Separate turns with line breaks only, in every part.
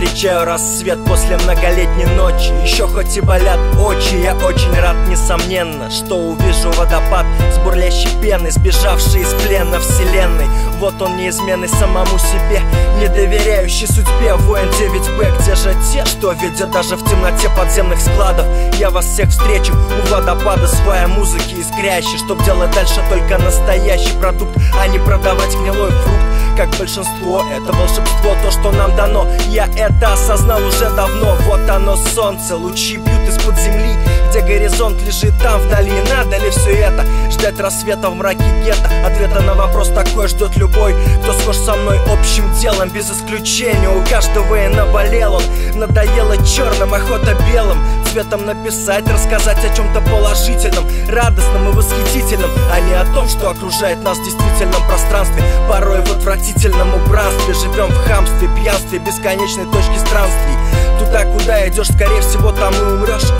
Встречаю рассвет после многолетней ночи. Еще хоть и болят очи Я очень рад, несомненно Что увижу водопад с бурлящей пеной Сбежавший из плена вселенной. Вот он неизменный самому себе Не доверяющий судьбе. Воин 9Б Где же те, что видят даже в темноте подземных складов? Я вас всех встречу у водопада Своя музыки искрящей. Чтоб делать дальше только настоящий продукт А не продавать гнилой фрукт как большинство Это волшебство, то, что нам дано Я это осознал уже давно. Вот оно солнце, лучи бьют из-под земли Где горизонт лежит там вдали. Надо ли все это? Ждать рассвета в мраке гетто? Ответа на вопрос такой ждет любой Кто схож со мной общим делом. Без исключения у каждого и наболел он. Надоело черным, охота белым Цветом написать, рассказать о чем-то положительном Радостном и восхитительном А не о том, что окружает нас в действительном пространстве. Порой в отвратительном убранстве Живем в хамстве, пьянстве, бесконечной точки странствий. Туда, куда идешь, скорее всего, там и умрешь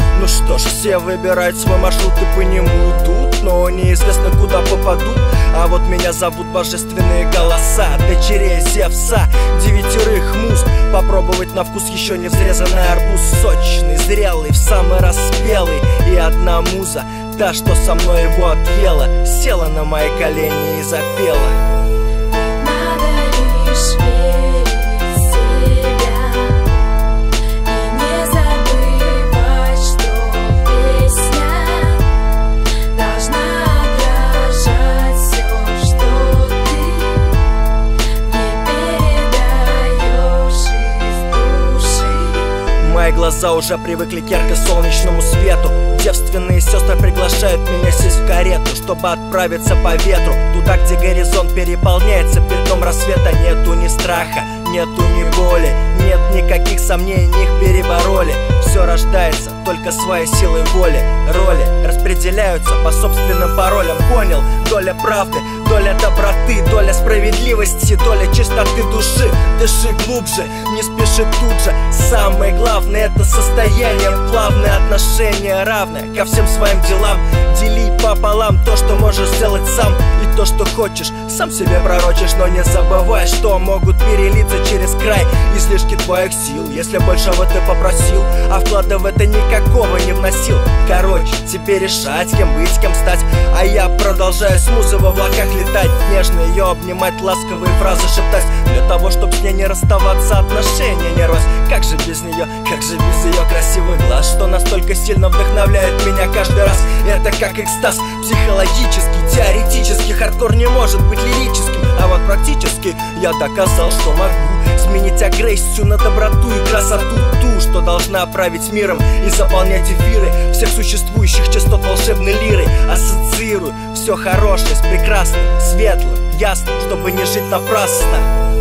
все выбирают свой маршрут и по нему идут Но неизвестно, куда попадут. А вот меня зовут божественные голоса Дочерей Зевса, девятерых муз. Попробовать на вкус еще не взрезанный арбуз. Сочный, зрелый, в самый раз спелый И одна муза, та, что со мной его отъела Села на мои колени и запела глаза уже привыкли к ярко-солнечному свету. Девственные сестры приглашают меня сесть в карету Чтобы отправиться по ветру. Туда, где горизонт переполняется Пятном рассвета нету ни страха, нету ни боли. Нет никаких сомнений, их перебороли Все рождается только своей силой воли. Роли распределяются по собственным паролям. Понял, доля правды, доля доброты Доля справедливости, чистоты души Дыши глубже, не спеши тут же. Самое главное это состояние Плавное отношение равное ко всем своим делам пополам то, что можешь сделать сам И то, что хочешь, сам себе пророчишь Но не забывай, что могут перелиться через край Излишки твоих сил, если большего ты попросил А вклада в это никакого не вносил. Короче, тебе решать, кем быть, кем стать. А я продолжаю с музы в облаках летать Нежно ее обнимать, ласковые фразы шептать. Для того, чтобы с ней не расставаться, отношения не рвать. Как же без нее, как же без ее красивых глаз Что настолько сильно вдохновляет меня каждый раз. Это как экстаз психологический, теоретически Хардкор не может быть лирическим. А вот практически я доказал, что могу Сменить агрессию на доброту и красоту Ту, что должна править миром и заполнять эфиры Всех существующих частот волшебной лиры. Ассоциирую все хорошее с прекрасным, светлым, ясным Чтобы не жить напрасно